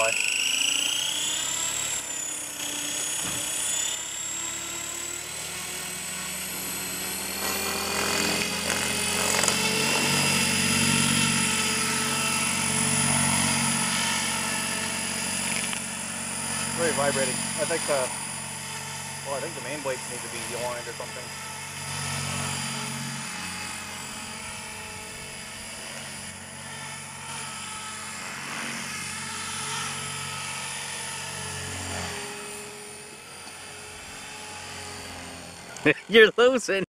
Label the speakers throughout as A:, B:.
A: fly. Very vibrating. I think the well, I think the main blades need to be aligned or something.
B: You're losing.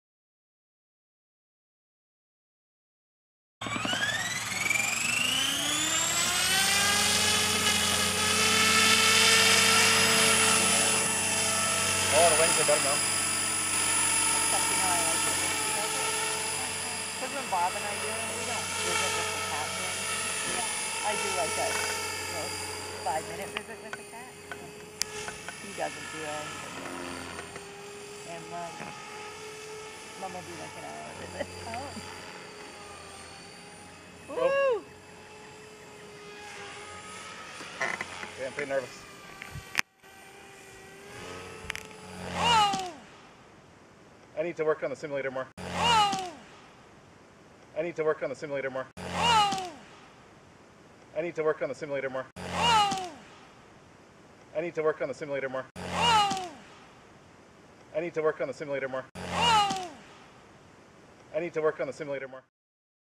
A: Oh, the wings are better now.
C: Because when Bob and I do it, we don't visit with the cat thing. I do like a you five minute visit with the cat. He doesn't do it. And mom, mom will do like an hour visit. Oh. Woo!
A: Yeah, I'm pretty nervous.
C: Oh!
A: I need to work on the simulator more.
C: Oh!
A: I need to work on the simulator more.
C: Oh!
A: I need to work on the simulator more.
C: Oh!
A: I need to work on the simulator more. I need to work on the simulator more.
C: Oh!
A: I need to work on the simulator more.